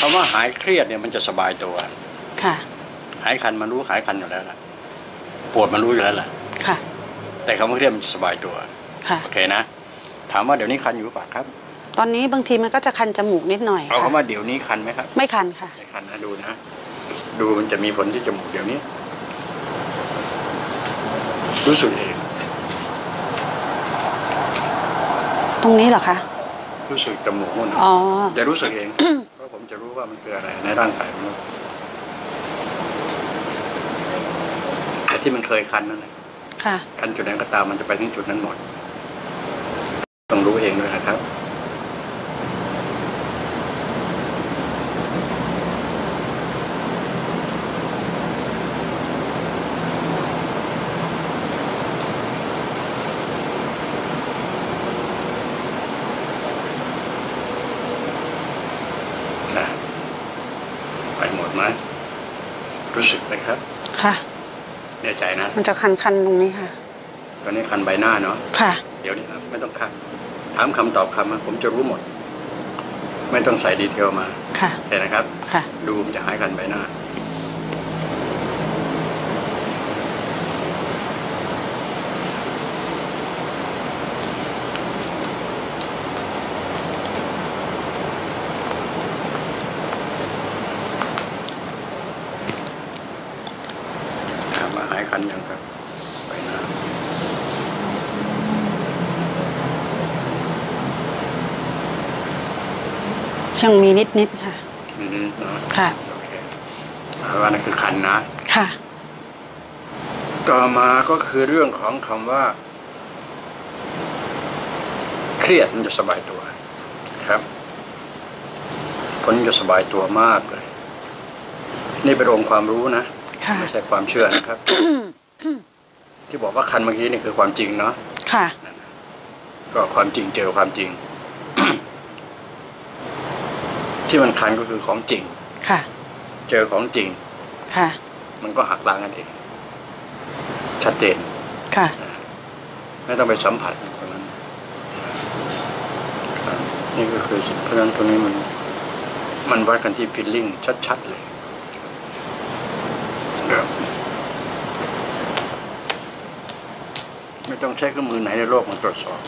คำว่าหายเครียดเนี่ยมันจะสบายตัว ค่ะ หายคันมันรู้หายคันอยู่แล้วล่ะ ปวดมันรู้อยู่แล้วล่ะ ค่ะ แต่คำว่าเครียดมันจะสบายตัว ค่ะ โอเคนะ ถามว่าเดี๋ยวนี้คันอยู่หรือเปล่าครับ ตอนนี้บางทีมันก็จะคันจมูกนิดหน่อยเอาค่ะคำว่าเดี๋ยวนี้คันไหมครับ ไม่คันค่ะ ไม่คันนะดูนะ ดูมันจะมีผลที่จมูกเดี๋ยวนี้ รู้สึกเอง ตรงนี้เหรอคะ รู้สึกจมูกนู่นน่ะอ๋อ จะรู้สึกเอง เพราะผมจะรู้ว่ามันคืออะไรในร่างกายมนุษย์แต่ที่มันเคยคันนั่นแหละค่ะ คันจุดนั้นก็ตามมันจะไปถึงจุดนั้นหมด ต้องรู้เองด้วยนะครับ ไปหมดไหมรู้สึกไหมครับ ค่ะแน่ใจนะ มันจะคันคันๆตรงนี้ค่ะ ตอนนี้คันใบหน้าเนาะค่ะ เดี๋ยวนี้ครับไม่ต้องคันถามคำตอบคำมาผมจะรู้หมด ไม่ต้องใส่ดีเทลมา ค่ะโอเคนะครับ ค่ะ ดูมันจะหายคันใบหน้า ถามว่าหายคันยังครับใบหน้า ยังมีนิดนิดๆค่ะ อืมเนาะค่ะ โอเคเอาว่านั่นคือคันนะ ค่ะ ต่อมาก็คือเรื่องของคำว่า เครียดมันจะสบายตัวครับผลจะสบายตัวมากเลย นี่เป็นองค์ความรู้นะค่ะ ไม่ใช่ความเชื่อนะครับ ที่บอกว่าคันเมื่อกี้นี่คือความจริงเนาะค่ะ ก็ความจริงเจอความจริง ที่มันคันก็คือของจริง ค่ะ เจอของจริง ค่ะ มันก็หักล้างกันเอง ชัดเจน ค่ะ ไม่ต้องไปสัมผัสตรงนั้นครับนี่ก็คือเพราะฉะนั้นตรงนี้มัน มันวัดกันที่ฟีลลิ่งชัดๆเลยครับไม่ต้องใช้เครื่องมือไหนในโลกมาตรวจสอบ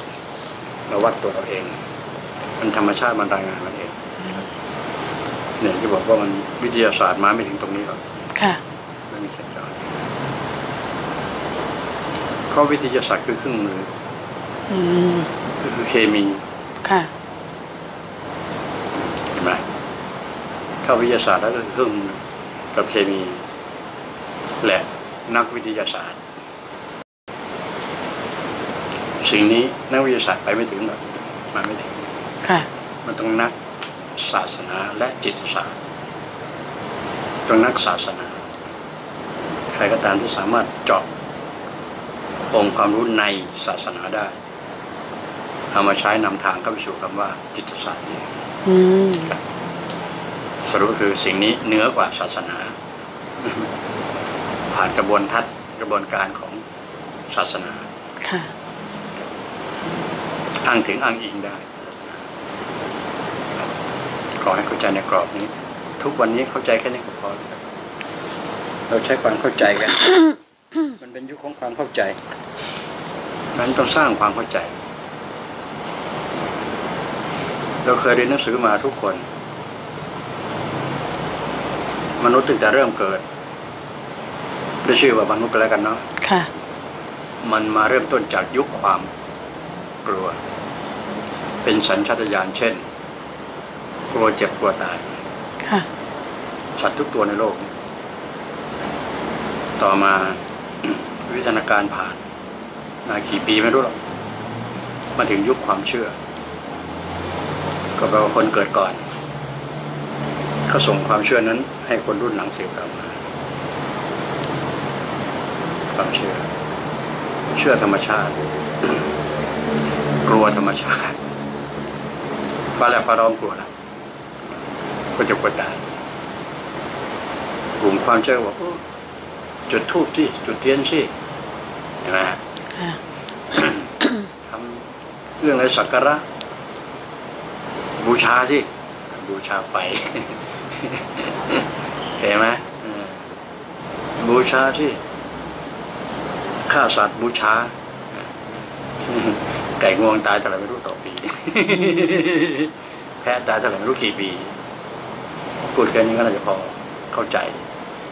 เราวัดตัวเราเอง มันธรรมชาติมันรายงานมันเอง เนี่ยที่บอกว่ามันวิทยาศาสตร์มาไม่ถึงตรงนี้หรอกค่ะไม่มีสัญญาณเพราะวิทยาศาสตร์คือเครื่องมืออืมก็คือเคมี ค่ะเห็นไหมถ้าวิทยาศาสตร์แล้วก็คือเครื่องมือกับเคมี และนักวิทยาศาสตร์ สิ่งนี้นักวิทยาศาสตร์ไปไม่ถึงหรอกมาไม่ถึง ค่ะ มันต้องนัก ศาสนาและจิตศาสตร์ต้องนักศาสนา ใครก็ตามที่สามารถเจาะองค์ความรู้ในศาสนาได้เอามาใช้นำทางเข้าไปสู่คำว่าจิตศาสตร์นี่อืมสรุปคือสิ่งนี้เหนือกว่าศาสนา ผ่านกระบวนทัศน์กระบวนการของศาสนาค่ะอ้างถึงอ้างอิงได้ ขอให้เข้าใจในกรอบนี้ ทุกวันนี้เข้าใจแค่นี้ก็พอแล้วครับเราใช้ความเข้าใจกันมันเป็นยุคของความเข้าใจนั้นต้องสร้างความเข้าใจ เราเคยเรียนหนังสือมาทุกคน มนุษย์ตั้งแต่เริ่มเกิดได้ชื่อว่ามนุษย์ก็แล้วกันเนาะค่ะ มันมาเริ่มต้นจากยุคความกลัว เป็นสัญชาตญาณเช่น กลัวเจ็บกลัวตายค่ะ สัตว์ทุกตัวในโลก ต่อมาวิวัฒนาการผ่าน มากี่ปีไม่รู้หรอกมาถึงยุคความเชื่อ ก็แปลว่าคนเกิดก่อนเขาส่งความเชื่อนั้น ให้คนรุ่นหลังสืบต่อมาความเชื่อ เชื่อธรรมชาติ กลัวธรรมชาติฟ้าแลบฟ้าร้องกลัวละ ก็จะกลัวตายกลุ่มความเชื่อว่าโอ้จุดทูบสิจุดเทียนสิเห็นไหมฮะค่ะทำเรื่องอะไรสักการะ บูชาสิ บูชาไฟเห็นไหมเออบูชาที่ฆ่าสัตว์บูชา ไก่งวงตายเท่าไหร่ไม่รู้ต่อปี แพะตายเท่าไหร่ไม่รู้กี่ปี พูดแค่นี้ก็น่าจะพอเข้าใจ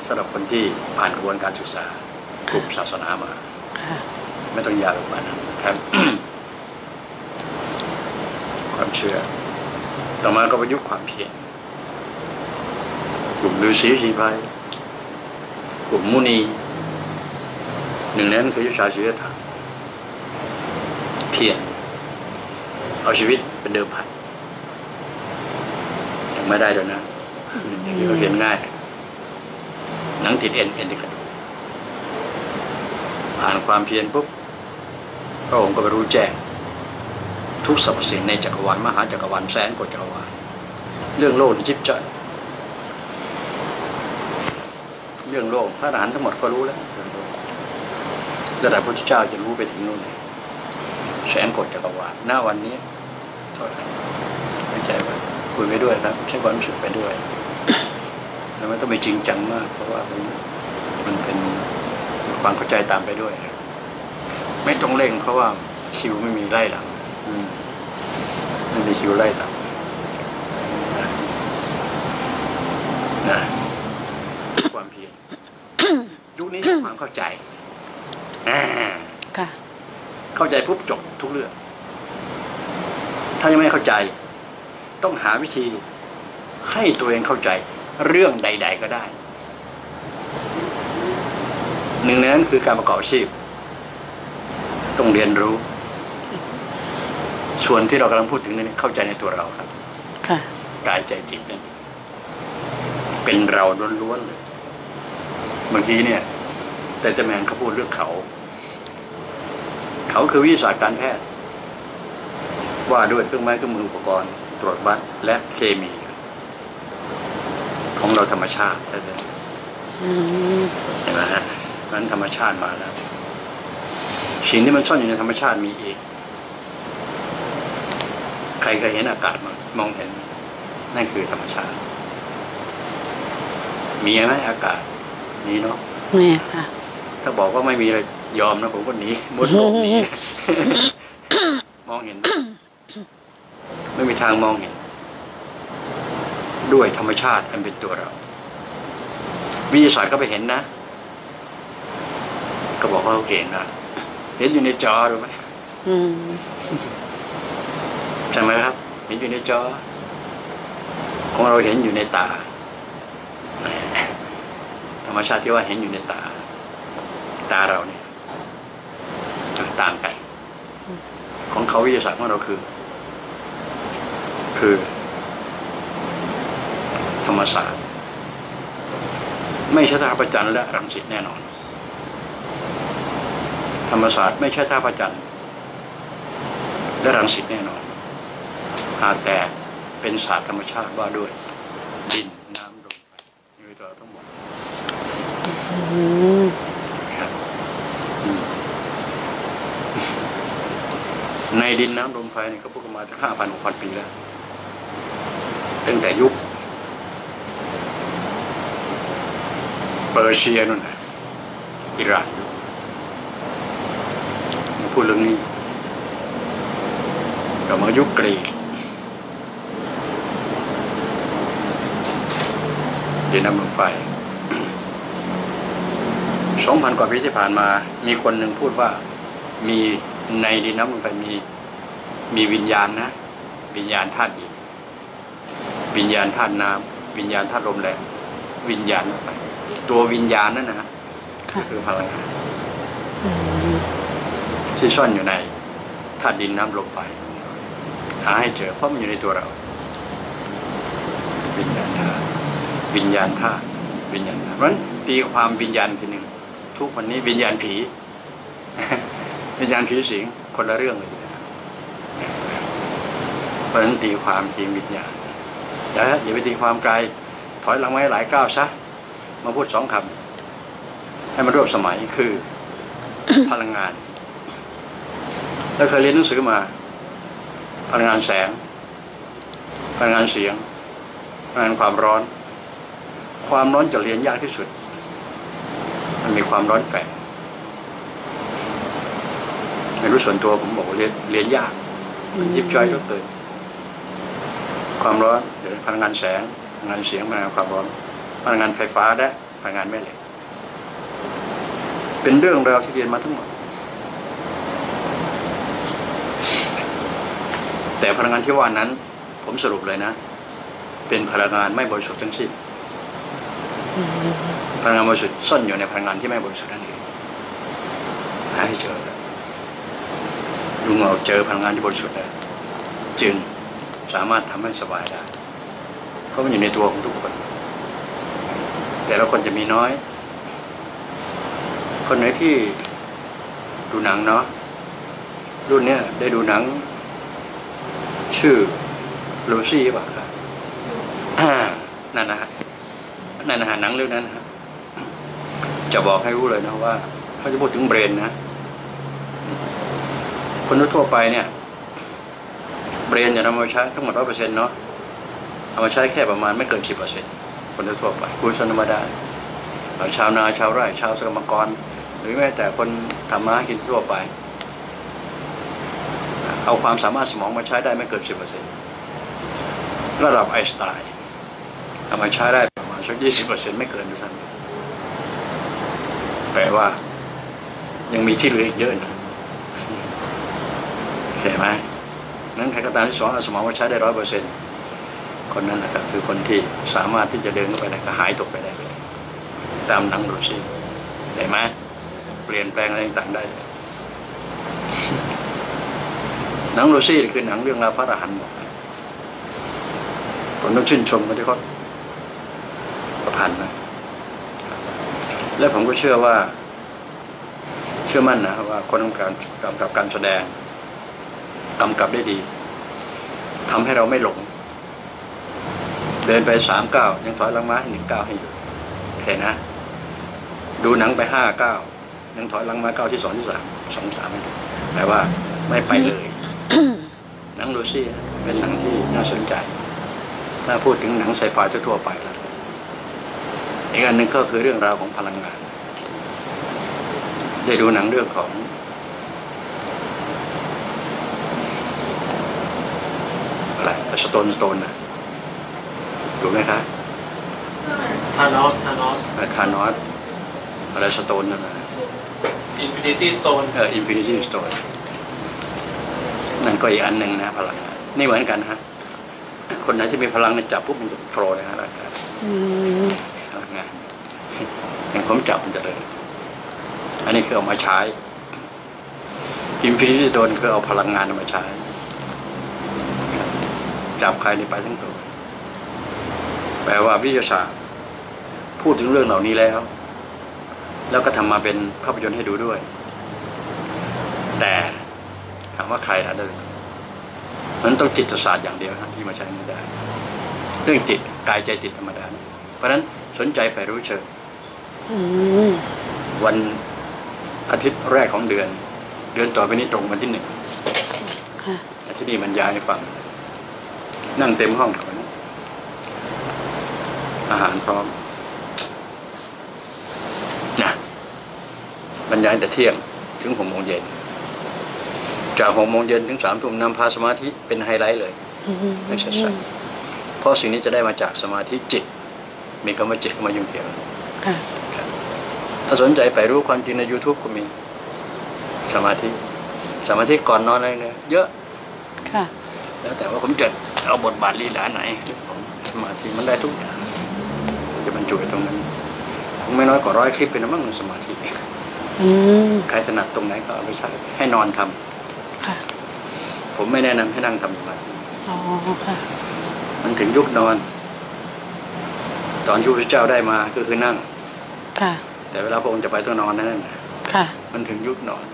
สำหรับคนที่ผ่านกระบวนการศึกษากลุ่มศาสนามาค่ะไม่ต้องยาวกว่านั้นครับความเชื่อ ต่อมาก็ประยุกต์ความเพียรกลุ่มฤาษีสีไพรกลุ่มมุนีหนึ่งในนั้นคือยุชาชีวธรรมเพียรเอาชีวิตเป็นเดิมพันยังไม่ได้ด้วยนะ อย่างนี้ก็เพียรง่าย หนังติดเอ็นเอ็นติดกระดูกผ่านความเพียรปุ๊บพระองค์ก็ไปรู้แจ้งทุกสรรพสิ่งในจักรวาลมหาจักรวาลแสนกว่าจักรวาลเรื่องโลกจิบจ้อยเรื่องโลกพระอรหันต์ทั้งหมดก็รู้แล้วเรื่องโลกระดับพระพุทธเจ้าจะรู้ไปถึงนู่นแสนกว่าจักรวาลหน้าวันนี้เท่าไหร่ คุยไปด้วยครับ ใช้ความรู้สึกไปด้วยแล้วไม่ต้องไปจริงจังมาก เพราะว่ามันมันเป็นความเข้าใจตามไปด้วยไม่ต้องเร่ง เพราะว่าคิวไม่มีไล่หลังอืมไม่มีคิวไล่หลังนะความเพียรยุคนี้ความเข้าใจอ่าค่ะเข้าใจปุ๊บจบทุกเรื่อง ถ้ายังไม่เข้าใจ ต้องหาวิธีให้ตัวเองเข้าใจเรื่องใด ๆ ก็ได้ หนึ่งในนั้นคือการประกอบอาชีพ ต้องเรียนรู้ ส่วนที่เรากำลังพูดถึงนี่เข้าใจในตัวเราครับค่ะกายใจจิตนั่นเป็นเราล้วนๆเลยเมื่อกี้เนี่ย แต่จะแมนเขาพูดเรื่องเขา เขาคือวิทยาศาสตร์การแพทย์ ว่าด้วยเครื่องไม้เครื่องมืออุปกรณ์ ตรวจวัดและเคมี ของเราธรรมชาติแท้อืมๆเห็นไหมฮะนั้นธรรมชาติมาแล้วสิ่งที่มันซ่อนอยู่ในธรรมชาติมีอีก ใครเคยเห็นอากาศมั้งมองเห็นไหมนั่นคือธรรมชาติ มีไหมอากาศมีเนาะแม่ค่ะ ถ้าบอกว่าไม่มีอะไรยอมนะผมก็หนีมุดโลกหนีมองเห็น ไหมไม่มีทางมองเห็นด้วยธรรมชาติอันเป็นตัวเรา วิทยาศาสตร์ก็ไปเห็นนะ ก็บอกว่าเขาเก่งนะเห็นอยู่ในจอรู้ไหมอืมใช่ไหมครับ เห็นอยู่ในจอ ของเราเห็นอยู่ในตาแหมธรรมชาติที่ว่าเห็นอยู่ในตา ตาเราเนี่ยต่างกัน ของเขาวิทยาศาสตร์ของเราคือ คือ ธรรมศาสตร์ ไม่ใช่ท่าประจันทร์และรังสิตแน่นอน ธรรมศาสตร์ไม่ใช่ท่าประจันทร์และรังสิตแน่นอนหากแต่เป็นศาสตร์ธรรมชาติว่าด้วย ดินน้ำลมไฟอยู่ในตัวเราทั้งหมดอืมครับอืมในดินน้ำลมไฟเนี่ยเขาพูดกันมาห้าพันหกพันปีแล้ว ตั้งแต่ยุคเปอร์เซียนู่นนะอิหร่านพูดเรื่องนี้ต่อมายุคกรีกดินน้ำลมไฟสองพันกว่าปีที่ผ่านมา มีคนหนึ่งพูดว่ามีในดินน้ำลมไฟมีมีวิญญาณนะ วิญญาณธาตุดิน วิญญาณธาตุน้ำวิญญาณธาตุลมแรงวิญญาณอะไรตัววิญญาณนั่นนะฮะค่ะคือพลังงานอืมที่ซ่อนอยู่ในธาตุดินน้ำลมไฟหาให้เจอเพราะมันอยู่ในตัวเรา วิญญาณธาตุวิญญาณธาตุวิญญาณธาตุเพราะฉะนั้นตีความวิญญาณทีหนึ่งทุกวันนี้วิญญาณผี วิญญาณผีสิงคนละเรื่องเลยนะเพราะฉะนั้นตีความทีวิญญาณ แต่อย่าไปตีความไกล ถอยหลังไว้หลายก้าวซะมาพูดสองคำให้มันรวบสมัยคือพลังงานแล้วเคยเรียนหนังสือมา พลังงานแสง พลังงานเสียง พลังงานความร้อน ความร้อนจะเรียนยากที่สุด มันมีความร้อนแฝงไม่รู้ส่วนตัวผมบอกเรียนเรียนยากมันยิบย่อยเหลือเกิน ความร้อนเดี๋ยวพลังงานแสงพลังงานเสียงพลังงานความร้อน พลังงานไฟฟ้าและพลังงานแม่เหล็ก เป็นเรื่องราวที่เรียนมาทั้งหมด แต่พลังงานที่ว่านั้น ผมสรุปเลยนะ เป็นพลังงานไม่บริสุทธิ์ทั้งสิ้นพลังงานบริสุทธิ์ซ่อนอยู่ในพลังงานที่ไม่บริสุทธิ์นั่นเองหาให้เจอลุงเราเจอพลังงานที่บริสุทธิ์แล้วจึง สามารถทำให้สบายได้เพราะมันอยู่ในตัวของทุกคน แต่ละคนจะมีน้อย คนไหนที่ดูหนังเนาะรุ่นเนี้ยได้ดูหนัง ชื่อลูซี่ป่ะครับนั่นนะฮะนั่นนะฮะหนังเรื่องนั้นนะฮะจะบอกให้รู้เลยนะว่า เขาจะพูดถึงเบรนนะ คนทั่วไปเนี่ย เบรนจะนำมาใช้ทั้งหมดร้อยเปอร์เซ็นต์เนาะเอามาใช้แค่ประมาณไม่เกินสิบเปอร์เซ็นต์คนทั่วไปผู้ชนธรรมดาชาวนาชาวไร่ชาวสกรรมกร หรือแม้แต่คนทำมากินทั่วไป เอาความสามารถสมองมาใช้ได้ไม่เกินสิบเปอร์เซ็นต์ระดับไอน์สไตน์เอามาใช้ได้ประมาณสักยี่สิบเปอร์เซ็นต์ไม่เกินด้วยซ้ำแปลว่า ยังมีที่เหลืออีกเยอะนะเข้าไหม นั้นใครก็ตามที่สองเอาสมองมาใช้ได้ร้อยเปอร์เซ็นต์คนนั้นนะครับคือคนที่สามารถที่จะเดินเข้าไปแล้วก็หายตกไปได้เลยตามหนังดูสิเห็นไหมเปลี่ยนแปลงอะไรต่างๆได้หนังโรซี่คือหนังเรื่องราวพระอรหันต์หมดผมต้องชื่นชมคนที่เขาประพันธ์นะ และผมก็เชื่อว่า เชื่อมั่นนะว่าคนกำกับกำกับการแสดง กำกับได้ดีทำให้เราไม่หลง เดินไปสามเก้ายังถอยหลังมาให้หนึ่งเก้าให้อยู่โอเคนะ ดูหนังไปห้าเก้ายังถอยหลังมาเก้าที่สองที่สามสองสามให้ดูแปลว่าไม่ไปเลยหนังลูซี่เป็นหนังที่น่าสนใจ ถ้าพูดถึงหนังไซไฟทั่วๆไปแล้วอีกอันหนึ่งก็คือเรื่องราวของพลังงาน ได้ดูหนังเรื่องของ อะไร stone stone นะดูไหมคะ Thanos Thanos Thanos อะไร stone นั่นนะ Infinity Stone เออ Infinity Stone นั่นก็อีกอันหนึ่งนะพลังงานนี่เหมือนกันฮะคนไหนที่มีพลังเนี่ยจับปุ๊บมันจะ flow เลยฮะร่างกายอืมพลังงานอย่างผมจับมันจะเลย อันนี้คือเอามาใช้อินฟินิตี้โ n นคือเอาพลังงานมาใช้ จับใครในไปทั้งตัว แปลว่าวิทยาศาสตร์ พูดถึงเรื่องเหล่านี้แล้ว แล้วก็ทำมาเป็นภาพยนตร์ให้ดูด้วย แต่ถามว่าใครทำได้มันต้องจิตศาสตร์อย่างเดียวฮะที่มาใช้ไม่ได้ เรื่องจิตกายใจจิตธรรมดานะเพราะฉะนั้นสนใจใฝ่รู้เชิญอืมวันอาทิตย์แรกของเดือน เดือนต่อไปนี้ตรงวันที่หนึ่งค่ะอาที่นี่บรรยายให้ฟัง นั่งเต็มห้องวันนี้อาหารพร้อมนะบรรยายแต่เที่ยงถึงหกโมงเย็น จากหกโมงเย็นถึงสามทุ่มนำพาสมาธิเป็นไฮไลท์เลยอืมไม่ใช่สัตว์เพราะสิ่งนี้จะได้มาจากสมาธิจิต มีคำว่าจิตเข้ามายุ่งเกี่ยวค่ะถ้าสนใจใฝ่รู้ความจริงใน YouTube ก็มี สมาธิ สมาธิก่อนนอนอะไรเนี่ยเยอะ ค่ะ แล้วแต่ว่าผมจะ เอาบทบาทลีลาไหนผมสมาธิมันได้ทุกอย่าง จะบรรจุไว้ตรงนั้นคงไม่น้อยกว่าร้อยคลิปเป็นนะมั้งสมาธิอืมใครถนัดตรงไหนก็เอาไปใช้ให้นอนทำค่ะ ผมไม่แนะนำให้นั่งทำสมาธิอ๋อค่ะ มันถึงยุคนอน ตอนยุคพระเจ้าได้มาก็คือนั่ง ค่ะ แต่เวลาพระองค์จะไปต้องนอนนั่นน่ะค่ะ มันถึงยุคนอน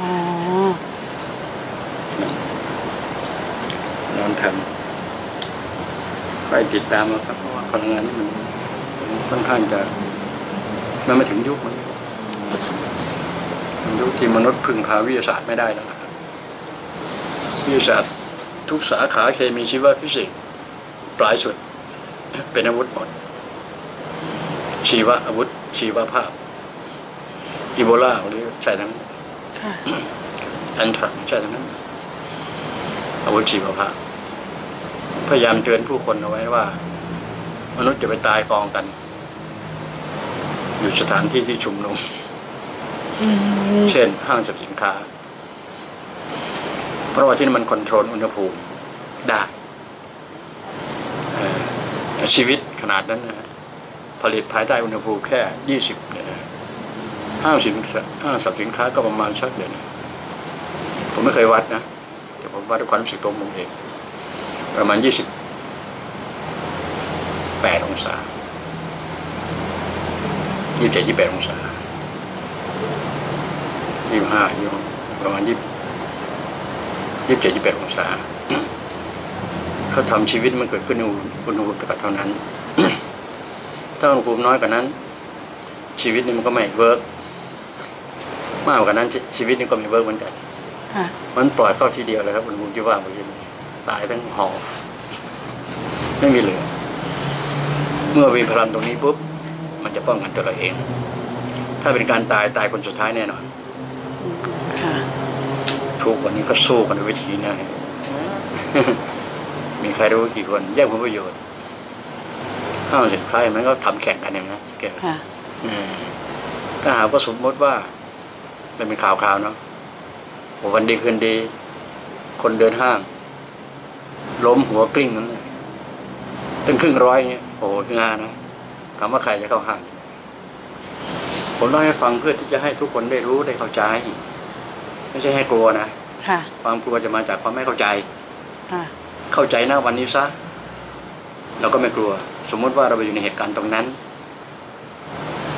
อ๋อนอนทำ ใครติดตามมาครับเพราะว่าพลังงานนี่มันค่อนข้างจะมันไม่ถึงยุคมันถึงยุคที่มนุษย์พึ่งพาวิทยาศาสตร์ไม่ได้แล้วนะครับวิทยาศาสตร์ทุกสาขาเคมีชีวฟิสิกส์ปลายสุดเป็นอาวุธหมดอชีวะอาวุธ ชีวภาพอีโบลาหรือใช่ทั้งค่ะแอนทรักใช่ทั้งนั้นอาวุธชีวภาพ พยายามเตือนผู้คนเอาไว้ว่า มนุษย์จะไปตายกองกัน อยู่สถานที่ที่ชุมนุมอืมเช่น ห้างสรรพสินค้า เพราะว่าที่นั่นมันคอนโทรลอุณหภูมิได้เอ่อชีวิตขนาดนั้นนะฮะผลิตภายใต้อุณหภูมิแค่ยี่สิบเนี่ยนะห้างสินห้างสรรพสินค้าก็ประมาณสักเดือนนะผมไม่เคยวัดนะ แต่ผมวัดด้วยความรู้สึกตัวผมเอง ประมาณยี่สิบแปดองศายี่สิบเจ็ดยี่สิบแปดองศายี่ห้ายี่ประมาณยี่ยี่เจ็ดยี่แปดองศา เขาทำชีวิตมันเกิดขึ้นในอุณหภูมิปกติเท่านั้น ถ้าอุณหภูมิน้อยกว่านั้น ชีวิตนี่มันก็ไม่ work มากกว่านั้นชีชีวิตนี่ก็ไม่ work เหมือนกันค่ะมันปล่อยเข้าทีเดียวเลยครับอุณหภูมิที่ว่าเมื่อกี้นี้ ตายทั้งหอ ไม่มีเหลือ เมื่อมีพลังตรงนี้ปุ๊บ มันจะป้องกันตัวเราเอง ถ้าเป็นการตายตายคนสุดท้ายแน่นอนค่ะทุกวันนี้ก็สู้กันด้วยวิธีนะมีใครรู้กี่คน แย่งผลประโยชน์ข้าวสินค้ามันก็ทำแข่งกันอย่างนี้สเกลค่ะอืมถ้าหากว่าสมมติว่ามันเป็นข่าวคราวเนาะโอ้วันดีคืนดี คนเดินห้าง ล้มหัวกลิ้งนั้นเลยตั้งครึ่งร้อยเงี้ยโอ้โหงานนะถามว่าใครจะเข้าห้างผมเล่าให้ฟังเพื่อที่จะให้ทุกคนได้รู้ได้เข้าใจ ไม่ใช่ให้กลัวนะค่ะความกลัวจะมาจากความไม่เข้าใจค่ะเข้าใจนะวันนี้ซะเราก็ไม่กลัว สมมติว่าเราไปอยู่ในเหตุการณ์ตรงนั้น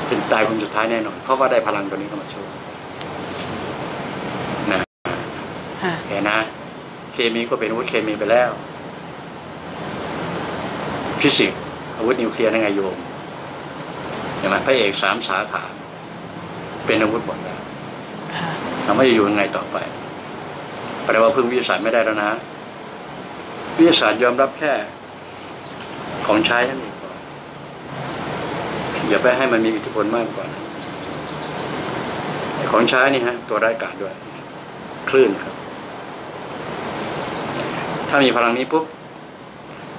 ถึงตายคนสุดท้ายแน่นอนเพราะว่าได้พลังตัวนี้เข้ามาช่วยนะค่ะเห็นนะ เคมีก็เป็นอาวุธเคมีไปแล้ว ฟิสิกส์อาวุธนิวเคลียร์นั่นไงโยมเห็นไหมพระเอกสามสาขาเป็นอาวุธหมดแล้วค่ะถามว่าจะอยู่ยังไงต่อไปแปลว่าพึ่งวิทยาศาสตร์ไม่ได้แล้วนะวิทยาศาสตร์ยอมรับแค่ของใช้นั่นเองก่อนอย่าไปให้มันมีอิทธิพลมากกว่านั้นไอ้ของใช้นี่ฮะ ตัวได้ายกาศด้วย คลื่นครับ ถ้ามีพลังนี้ปุ๊บ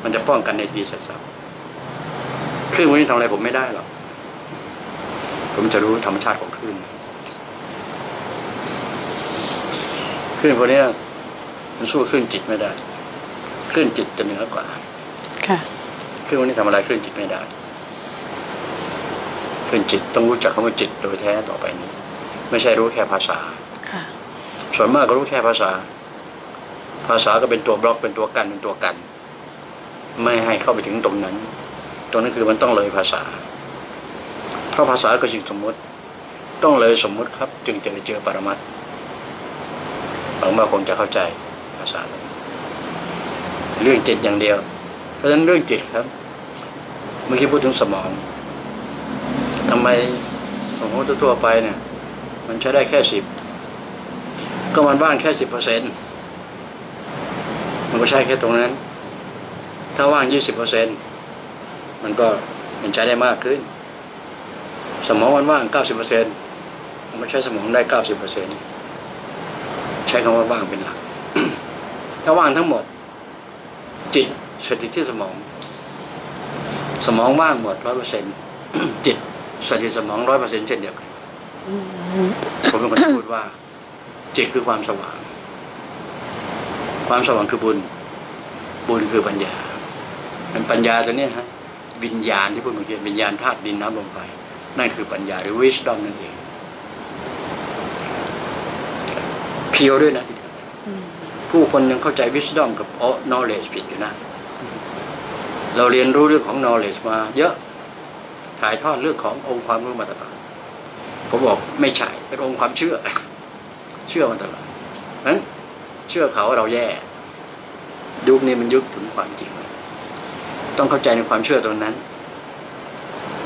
มันจะป้องกันในทีเสร็จสับคลื่นพวกนี้ทำอะไรผมไม่ได้หรอกผมจะรู้ธรรมชาติของคลื่นคลื่นพวกเนี้ยมันสู้คลื่นจิตไม่ได้คลื่นจิตจะเหนือกว่าค่ะคลื่นพวกนี้ทำอะไรคลื่นจิตไม่ได้คลื่นจิตต้องรู้จักคำว่าจิตโดยแท้ต่อไปนี้ ไม่ใช่รู้แค่ภาษาค่ะส่วนมากก็รู้แค่ภาษา ภาษาก็เป็นตัวบล็อกเป็นตัวกันเป็นตัวกัน ไม่ให้เข้าไปถึงตรงนั้น ตรงนั้นคือมันต้องเลยภาษา เพราะภาษาก็สิ่งสมมติ ต้องเลยสมมติครับ จึงจะได้เจอปรมัตถ์หวังว่าคงจะเข้าใจภาษาตรงนี้เรื่องจิตอย่างเดียว เพราะฉะนั้นเรื่องจิตครับ เมื่อกี้พูดถึงสมองทำไมสมองทั่วไปเนี่ย มันใช้ได้แค่สิบก็มันว่างแค่สิบเปอร์เซ็นต์มันก็ใช้แค่ตรงนั้น ถ้าว่างยี่สิบเปอร์เซ็นมันก็มันใช้ได้มากขึ้น สมองมันว่างเก้าสิบเปอร์เซ็นมันใช้สมองได้เก้าสิบเปอร์เซ็นใช้คำว่าว่างเป็นหลัก ถ้าว่างทั้งหมด จิตสถิตที่สมอง สมองว่างหมดร้อยเปอร์เซ็นจิตสถิตสมองร้อยเปอร์เซ็นเช่นเดียวกันอืมผมเป็นคนพูดว่า จิตคือความสว่าง ความสว่างคือบุญ บุญคือปัญญา มันปัญญาตัวนี้ฮะวิญญาณที่พูดเมื่อกี้วิญญาณธาตุดินน้ำลมไฟ นั่นคือปัญญาหรือ wisdom นั่นเองเพียวด้วยนะทีเดียวผู้คนยังเข้าใจ wisdom กับ knowledge ผิดอยู่นะ เราเรียนรู้เรื่องของ knowledge มา เยอะถ่ายทอดเรื่องขององค์ความรู้มาตลอดผมบอกไม่ใช่เป็นองค์ความเชื่อ เชื่อมาตลอดนั้นเชื่อเขาเราแย่ ยุคนี้มันยุคถึงความจริงแล้ว ต้องเข้าใจในความเชื่อตรงนั้น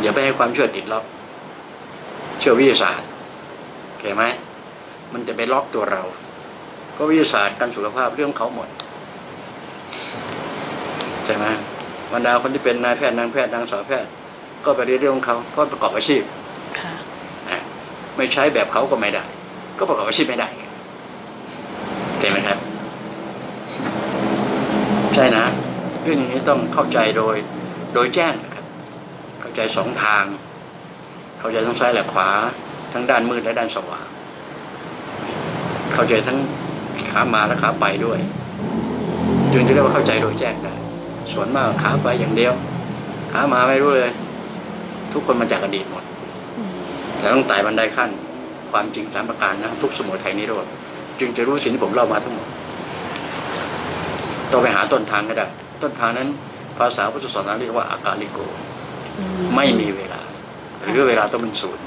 อย่าไปให้ความเชื่อติดล็อก เชื่อวิทยาศาสตร์โอเคไหมมันจะไปล็อกตัวเรา ก็วิทยาศาสตร์การสุขภาพเรื่องเขาหมดใช่ไหมบรรดาคนที่เป็นนายแพทย์นางแพทย์นางสาวแพทย์ ก็ไปเรียนเรื่องของเขาก็ประกอบอาชีพค่ะนะไม่ใช้แบบเขาก็ไม่ได้ ก็ประกอบอาชีพไม่ได้เห็นไหมครับ ใช่นะ เรื่องนี้ต้องเข้าใจโดยโดยแจ้งนะครับ เข้าใจสองทาง เข้าใจทั้งซ้ายและขวา ทั้งด้านมืดและด้านสว่าง เข้าใจทั้งขามาและขาไปด้วย จึงจะเรียกว่าเข้าใจโดยแจ้งได้ส่วนมากขาไปอย่างเดียว ขามาไม่รู้เลย ทุกคนมาจากอดีตหมด แต่ต้องไต่บันไดขั้น ความจริงสามประการนะทุกสมุทัยนิโรธจึงจะรู้สิ่งที่ผมเล่ามาทั้งหมดต้องไปหาต้นทางก็ได้ ต้นทางนั้น ภาษาพุทธศาสนาเรียกว่าอากาลิโกอืไม่มีเวลา หรือเวลาต้องเป็นศูนย์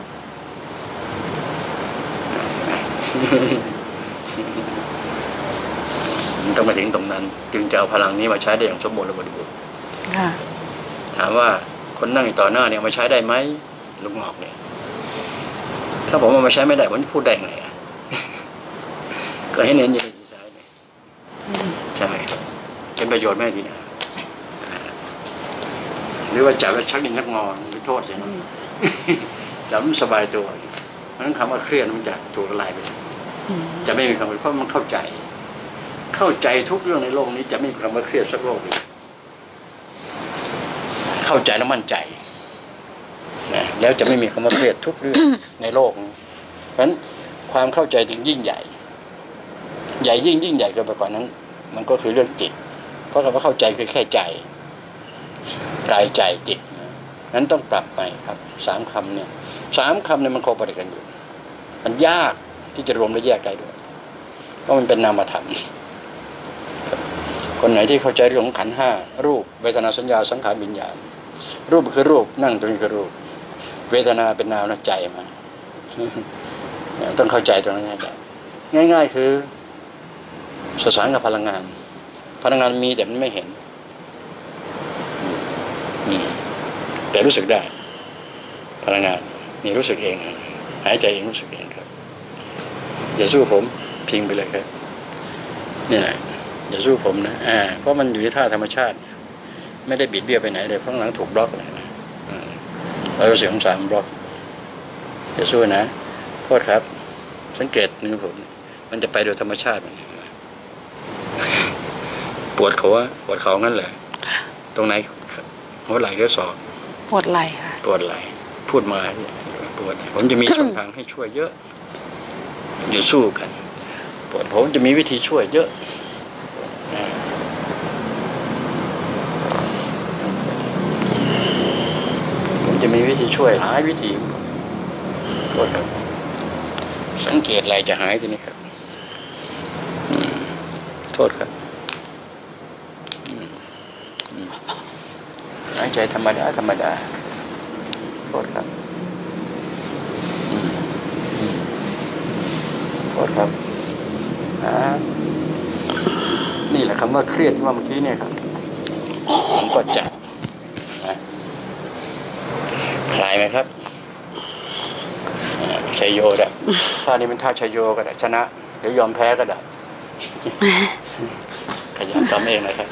มันต้องมาถึงตรงนั้น จึงจะเอาพลังนี้มาใช้ได้อย่างสมบูรณ์และบริบูรณ์ค่ะถามว่าคนนั่งอยู่ต่อหน้าเนี่ยเอามาใช้ได้ไหมลุงหอกเนี่ย ถ้าผมเอามาใช้ไม่ได้ผมจะพูดได้ไงอะก็ให้เน้นอยังที่ใช้เนี่ยอืมใช่ไหมครับเป็นประโยชน์แม่ทีนะ หรือว่าจับแล้วชักดินชักงอนไปโทษเสียอืเนาะมจับมันสบายตัวเพราะฉะนั้นคำว่าเครียดมันจะถูกละลายไปอืมจะไม่มีคำว่าเพราะมันเข้าใจ เข้าใจทุกเรื่องในโลกนี้ จะไม่มีคำว่าเครียดสักโลกเลยเข้าใจแล้วมั่นใจนะแล้วจะไม่มีคำว่าเครียดทุกเรื่องในโลกนี้เพราะฉะนั้นความเข้าใจจึงยิ่งใหญ่ ใหญ่ยิ่งยิ่งใหญ่เกินไปกว่านั้น มันก็คือเรื่องจิตเพราะคำว่าเข้าใจคือแค่ใจ กายใจจิตนั้นต้องปรับไปครับสามคำเนี่ยสามคำเนี่ยมันโคบริกันอยู่ มันยากที่จะรวมและแยกได้ด้วย เพราะมันเป็นนามธรรม คนไหนที่เข้าใจเรื่องของขันห้ารูปเวทนาสัญญาสังขารวิญญาณ รูปคือรูปนั่งตรงนี้คือรูป เวทนาเป็นนามนะใจมาต้องเข้าใจตรงนั้นให้ได้ง่าย ๆ คือสสารกับพลังงาน พลังงานมีแต่มันไม่เห็น แต่รู้สึกได้ พลังงานนี่รู้สึกเอง หายใจเองรู้สึกเองครับ อย่าสู้ผมพิงไปเลยครับนี่แหละอย่าสู้ผมนะอ่าเพราะมันอยู่ในท่าธรรมชาติ ไม่ได้บิดเบี้ยวไปไหนเลยเพราะข้างหลังถูกบล็อกเลยนะอืมร้อยเสียงสามบล็อกอย่าสู้นะโทษครับ สังเกตนิ้วผม มันจะไปโดยธรรมชาติมันปวดเขาอะปวดเขางั้นเหรอตรงไหน หัวไหล่หรือศอกปวดไหล่ค่ะปวดไหลพูดมาสิปวดผมจะมีช่องทางให้ช่วยเยอะอย่าสู้กันปวดผมจะมีวิธีช่วยเยอะนะผมจะมีวิธีช่วยหลายวิธีโทษครับสังเกตอะไรจะหายทีนี้ครับอืมโทษครับอืมอืม หายใจธรรมดา ธรรมดาโทษครับอืมอืมโทษครับอ่านี่แหละคำว่าเครียดที่ว่าเมื่อกี้เนี่ยครับผมก็จะนะคลายไหมครับอ่าชัยโยได้ท่านี้เป็นท่าชัยโยก็ได้ชนะหรือยอมแพ้ก็ได้ขยันทำเองนะครับ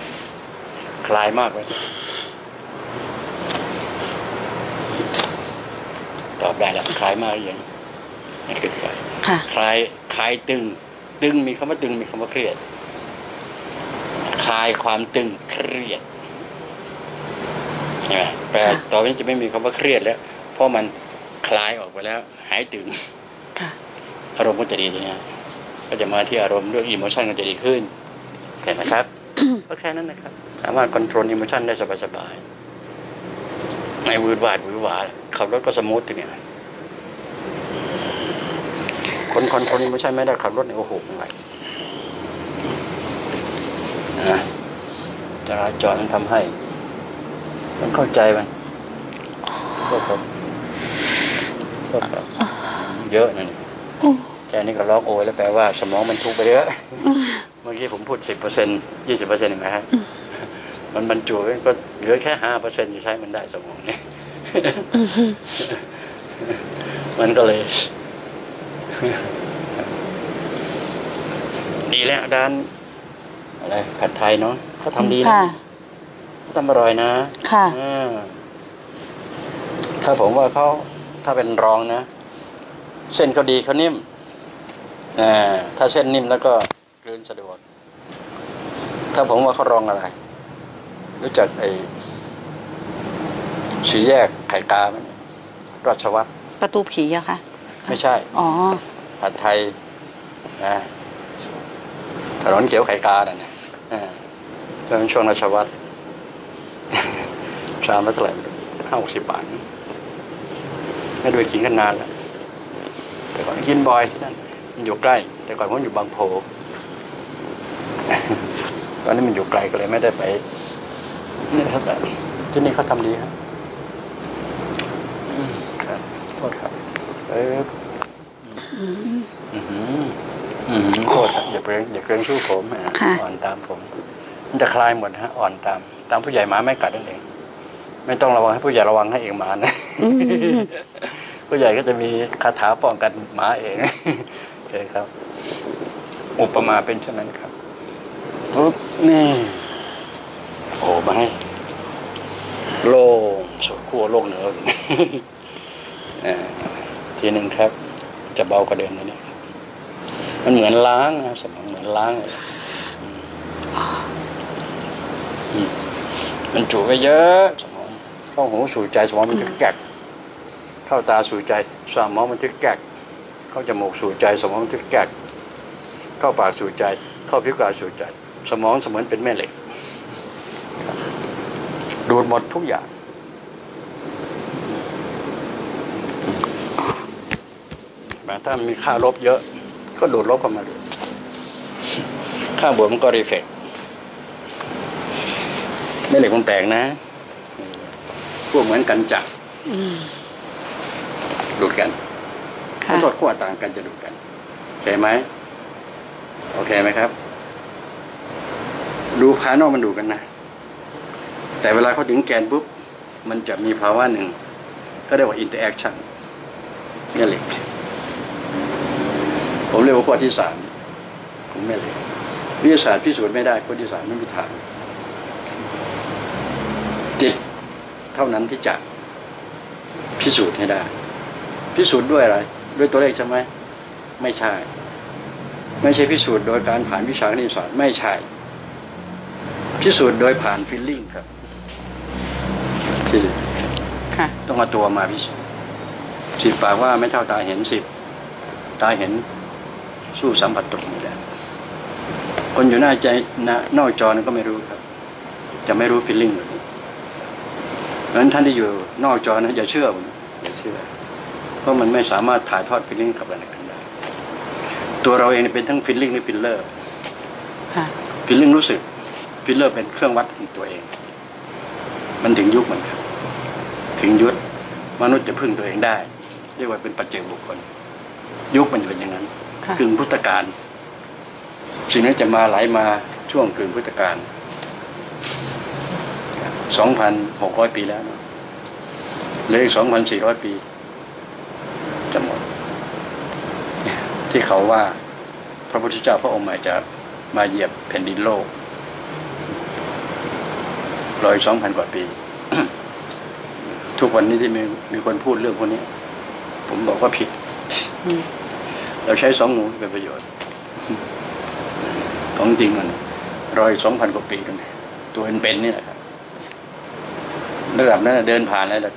คลายมากเลย ตอบได้แล้วคลายมากหรือยังนี่คือคลายค่ะคลายคลายตึง ตึงมีคำว่าตึงมีคำว่าเครียดคลายความตึงเครียดใช่ไหมแปลต่อไปนี้จะไม่มีคำว่าเครียดแล้ว เพราะมันคลายออกไปแล้ว หายตึงค่ะอารมณ์ก็จะดีทีนี้ก็จะมาที่อารมณ์เรื่อง emotion ก็จะดีขึ้นเห็นไหมครับก็แค่นั้นนะครับ สามารถควบคุม emotion ได้สบายๆ ไม่วืดวาดวืดวาดขับรถก็ smooth ทีเนี้ยคน control emotion ไม่ได้ขับรถเนี่ยโอ้โหไม่ไหวนะจราจรมันทำให้ต้องเข้าใจมันโทษครับโทษครับเยอะนะเนี่ยแค่นี้ก็ร้องโอยแล้วแปลว่า สมองมันทุกไปเยอะ เมื่อกี้ผมพูดสิบเปอร์เซ็นยี่สิบเปอร์เซ็นต์เห็นไหมฮะ มันบรรจุไว้ก็เหลือแค่ห้าเปอร์เซ็นต์จะใช้มันได้สมองเนี่ยมันก็เลย ดีแล้วด้านอะไรผัดไทยเนาะเขาทำดีนะค่ะเขาทำอร่อยนะค่ะอ่าถ้าผมว่าเขาถ้าเป็นรองนะ เส้นเขาดีเขานิ่มอ่าถ้าเส้นนิ่มแล้วก็กลืนสะดวก ถ้าผมว่าเขารองอะไร รู้จักไอ้สีแยกไข่กาไหมเนี่ยราชวัตรประตูผีอะคะไม่ใช่ อ๋อผัดไทยนะถนนเขียวไข่กาน่ะนะอ่าตอนนั้นช่วงราชวัตรชามละเท่าไหร่ไม่รู้ห้าหกสิบบาทไม่ได้ไปกินกันนานแล้วแต่ก่อนกินบ่อยที่นั่นมันอยู่ใกล้ แต่ก่อนผมอยู่บางโพตอนนี้มันอยู่ไกลก็เลยไม่ได้ไป นี่ครับแต่ที่นี่เขาทำดีครับอืมครับโทษครับเอออือหืออือหือโทษครับอย่าเกรงอย่าเกรงชู้ผมอะค่ะอ่อนตามผม มันจะคลายหมดฮะ อ่อนตาม ตามผู้ใหญ่หมาไม่กัดนั่นเอง ไม่ต้องระวังให้ผู้ใหญ่ระวังให้เองหมานะอืมผู้ใหญ่ก็จะมีคาถาป้องกันหมาเองโอเคครับ อุปมาเป็นเช่นนั้นครับปุ๊บนี่ โอ้มาให้โล่งสุดขั้วโล่งเหนืออทีหนึ่งครับ จะเบากว่าเดิมนะเนี่ยครับมันเหมือนล้างนะสมองเหมือนล้างเลยมันจุไปเยอะสมองเข้าหูสู่ใจสมองมันจะแกกเข้าตาสู่ใจสมองมันจะแกกเข้าจมูกสู่ใจ สมองมันจะแกกเข้าปากสู่ใจ เข้าผิวกายสู่ใจ สมองเสมือนเป็นแม่เหล็ก ดูดหมดทุกอย่างแม้ถ้ามีค่าลบเยอะ ก็ดูดลบเข้ามาเลยค่าบวกมันก็รีเฟกแม่เหล็กมันแปลกนะ พวกเหมือนกันจักรอืมดูดกันค่ะถ้าโทษขั้วต่างกันจะดูดกันโอเคไหมโอเคไหมครับ ดูภายนอกมันดูดกันนะ แต่เวลาเขาถึงแกนปุ๊บมันจะมีภาวะหนึ่ง ก็เรียกว่า interaction แม่เหล็ก ผมเรียกว่าข้อที่สามของแม่เหล็กวิทยาศาสตร์พิสูจน์ไม่ได้ข้อที่สามไม่มีทางจิตเท่านั้นที่จะพิสูจน์ให้ได้ พิสูจน์ด้วยอะไร ด้วยตัวเลขใช่ไหมไม่ใช่ ไม่ใช่พิสูจน์โดยการผ่านวิชาคณิตศาสตร์ไม่ใช่ พิสูจน์โดยผ่านฟีลลิ่งครับ ที่ค่ะ ต้องเอาตัวมาพิสูจน์สิบปากว่าไม่เท่าตาเห็นสิบตาเห็นสู้สัมผัสตรงไม่ได้คนอยู่หน้าใจหน้านอกจอนั้นก็ไม่รู้ครับ จะไม่รู้ feeling แบบนี้เพราะฉะนั้นท่านที่อยู่นอกจอนะอย่าเชื่อผมอย่าเชื่อเพราะมันไม่สามารถถ่ายทอด feeling กับอะไรกันได้ ตัวเราเองเป็นทั้ง feeling และ feeler ค่ะ feeling รู้สึก feeler เป็นเครื่องวัดของตัวเอง มันถึงยุคเหมือนกัน ถึงยุคมนุษย์จะพึ่งตัวเองได้ เรียกว่าเป็นปัจเจกบุคคล ยุคมันจะเป็นอย่างนั้นค่ะกึ่งพุทธกาลสิ่งนั้นจะมาไหลมาช่วงกึ่งพุทธกาลสองพันหกร้อยปีแล้วเนอะเหลืออีกสองพันสี่ร้อยปีจะหมด ที่เขาว่าพระพุทธเจ้าพระองค์ใหม่จะมาเหยียบแผ่นดินโลกร้อยสองพันกว่าปี ทุกวันนี้ที่มีมีคนพูดเรื่องพวกนี้ ผมบอกว่าผิดอืมเราใช้สองหูเป็นประโยชน์ ของจริงมันร้อยสองพันกว่าปีกันยตัวเป็นๆนี่แหละครับระดับนั้นนะเดินผ่านแล้วแต่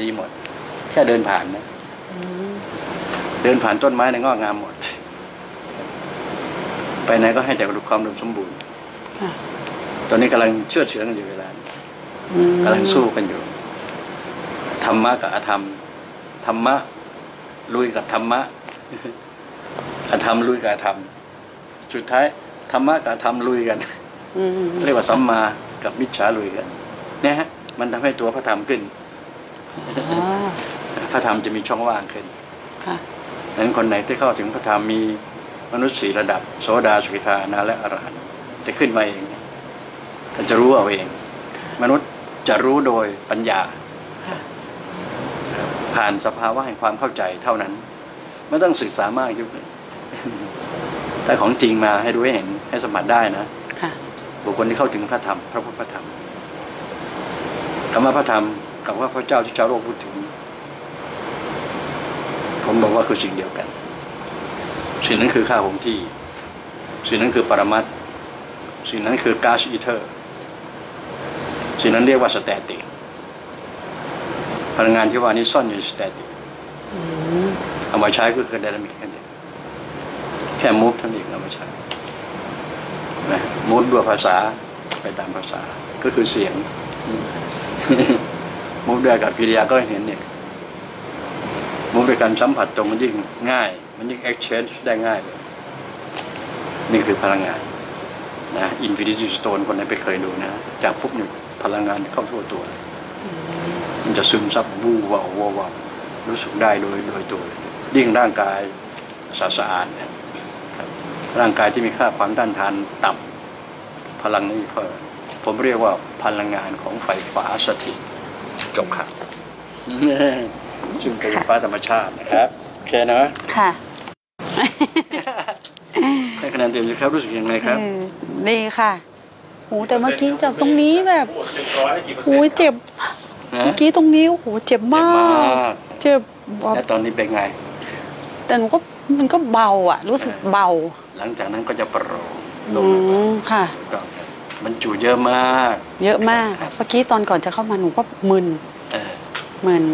ดีหมด แค่เดินผ่านนะอืมเดินผ่านต้นไม้ในยงอกงามหมด ไปไหนก็ให้แต่ความอุดมสมบูรณ์ค่ะตอนนี้กำลังเชื่อดเฉือนกันอยู่เวลานี้อืมกำลังสู้กันอยู่ธ รรมะกับอธรรม ธรรมะลุยกับธรรมะ อธรรมลุยกับอธรรม สุดท้ายธรรมะกับอธรรมลุยกันอืมเรียกว่าสัมมากับมิจฉาลุยกันเนี่ยฮะ มันทำให้ตัวพระธรรมขึ้นอ๋อพระธรรมจะมีช่องว่างขึ้นค่ะดังนั้นคนไหนที่เข้าถึงพระธรรมมีมนุษย์สี่ระดับ โสดาสกิทาอนาและอรหันต์จะขึ้นมาเองท่านจะรู้เอาเอง มนุษย์จะรู้โดยปัญญาค่ะ ผ่านสภาวะแห่งความเข้าใจเท่านั้น ไม่ต้องศึกษามากยุคนี้แต่ของจริงมาให้รู้ให้เห็นให้สัมผัสได้นะค่ะบุคคลที่เข้าถึงพระธรรม พระพุทธพระธรรมคำว่าพระธรรมกับว่าพระเจ้าที่ชาวโลกพูดถึง ผมบอกว่าคือสิ่งเดียวกัน สิ่งนั้นคือค่าคงที่ สิ่งนั้นคือปรมัตถ์สิ่งนั้นคือก๊าซอีเทอร์สิ่งนั้นเรียกว่า static พลังงานที่ว่านี้ซ่อนอยู่ใน static อืมเอามาใช้ก็คือ dynamic แค่นี้แค่ move เท่านี้เอามาใช้นะ move ด้วยภาษาไปตามภาษาก็คือเสียงมูฟด้วยกับกิริยาก็เห็นเนี่ยมูฟด้วยการสัมผัสตรงมันยิ่งง่าย มันยิ่ง exchange ได้ง่ายเลยนี่คือพลังงานนะ Infinity Stone คนไหนไปเคยดูนะ จากปุ๊บเนี่ยพลังงานเข้าทั่วตัวเลย มันจะซึมซับวูวาววาววาวรู้สึกได้โดยโดยตัวเลยยิ่งร่างกายสะอาดๆเนี่ยครับร่างกายที่มีค่าความต้านทานต่ำพลังนี้เพิ่มผมเรียกว่าพลังงานของไฟฟ้าสถิตจบครับซึ่งเป็นไฟฟ้าธรรมชาตินะครับโอเคนะค่ะให้คะแนนเต็มสิครับรู้สึกยังไงครับเออดีค่ะโหแต่เมื่อกี้จากตรงนี้แบบหมดเต็มร้อยให้กี่เปอร์เซ็นโอ้ยต์เจ็บนะ เมื่อกี้ตรงนี้โอ้โหเจ็บเจ็บมามากกเจ็บแบบแล้วตอนนี้เป็นไง แต่หนูก็มันก็เบาอะ รู้สึกเบา หลังจากนั้นก็จะโปร่งโลอืงลงมค่ะถูกต้องครับมันจุเยอะมาก เยอะมากค่ะเมื่อกี้ตอนก่อนจะเข้ามาหนูก็มึนเออมึน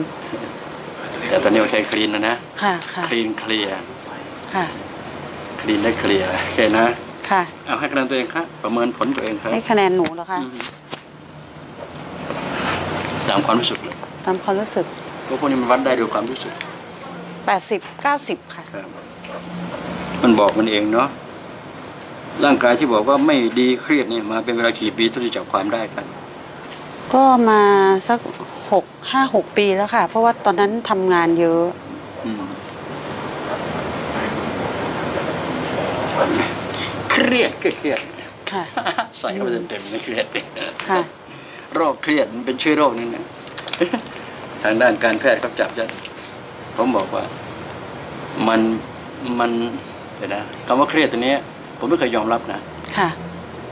แต่ตอนนี้โอเคคลีนแล้วนะค่ะค่ะคลีนเคลียร์ค่ะคลีนได้เคลียร์โอเคนะค่ะเอาให้คะแนนตัวเองครับประเมินผลตัวเองครับให้คะแนนหนูเหรอคะอืมตามความรู้สึกเลยตามความรู้สึกเพราะพวกนี้มันวัดได้ด้วยความรู้สึก80 90ค่ะ ครับ มันบอกมันเองเนาะร่างกายที่บอกว่าไม่ดีเครียดเนี่ยมาเป็นเวลากี่ปีเท่าที่จับความได้ครับก็มาสักหกห้าหกปีแล้วค่ะ เพราะว่าตอนนั้นทำงานเยอะ อืมเครียดเครียดค่ะ ใส่เข้าไปเต็มๆเลยเครียด ค่ะ โรคเครียดมันเป็นเชื้อโรคนึงนะทางด้านการแพทย์เขาจับยัดผมบอกว่า มันมันเดี๋ยวนะคำว่าเครียดตัวเนี้ยผมไม่เคยยอมรับนะค่ะ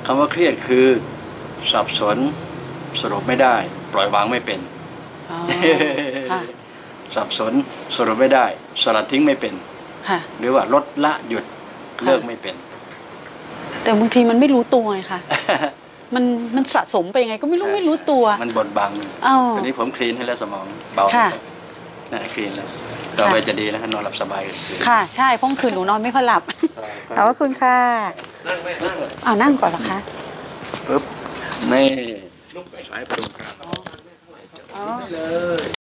คำว่าเครียดคือสับสนสรุปไม่ได้ ปล่อยวางไม่เป็นอ๋อค่ะสับสนสรุปไม่ได้ สลัดทิ้งไม่เป็นค่ะหรือว่าลดละหยุดเลิกไม่เป็น แต่บางทีมันไม่รู้ตัวไงค่ะ มันมันสะสมไปยังไงก็ไม่รู้ไม่รู้ตัว มันบดบังอ้าวตอนนี้ผมคลีนให้แล้วสมองเบาค่ะน่าคลีนแล้วต่อไปจะดีแล้วนอนหลับสบายขึ้นค่ะ ใช่เพราะกลางคืนหนูนอนไม่ค่อยหลับขอบพระคุณค่ะนั่งไหมนั่งเอานั่งก่อนเหรอคะปึ๊บนี่สายประดุมกลางอ๋อเลย